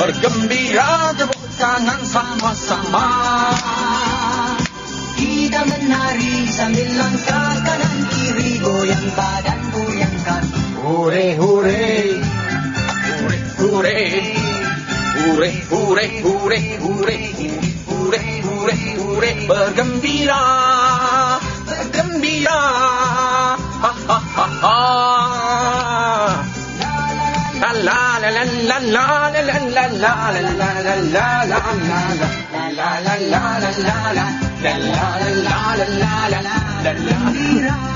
Bergembira tepuk tangan sama-sama. Kita menari sambil langkah kanan kiri Goyang badan, goyang kaki Hure hure Hure hure Hure hure hure Hure hure hure Bergembira Bergembira la la la la la la la la la la la la la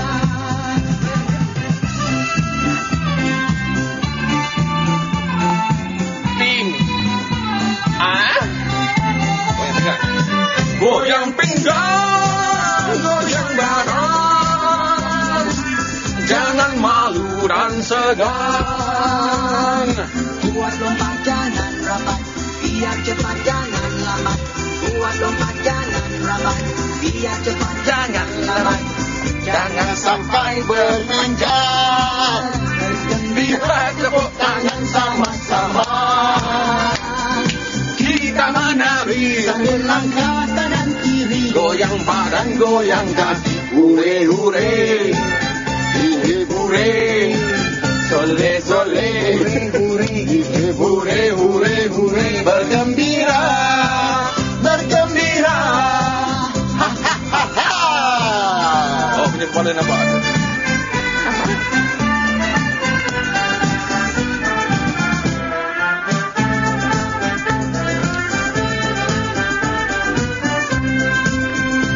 Goyang pinggang, goyang badan, jangan malu dan segan. Biar cepat jangan lambat Buat lompat jangan rapat Biar cepat Jangan lambat, jangan sampai bermanjat. Bergembira tepuk tangan sama-sama. Kita menari Sambil langkah kanan kiri Goyang badan, goyang kaki Hure, hure Hure, hure Oh, punya kepala nampak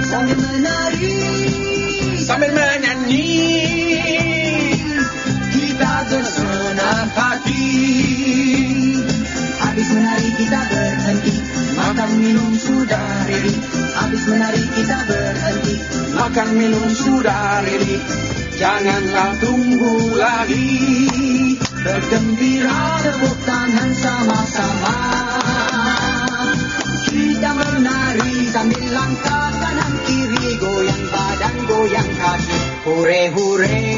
Sambil menari. Sambil menyanyi. Kita bersenang Hati Habis menari kita berhenti. Makan minum sudah ready. Habis menari kita berhenti Makan minum sudah ready Janganlah tunggu lagi. Bergembira tepuk tangan sama-sama. Kita menari sambil langkah kanan kiri Goyang badan, goyang kaki. Hure, hure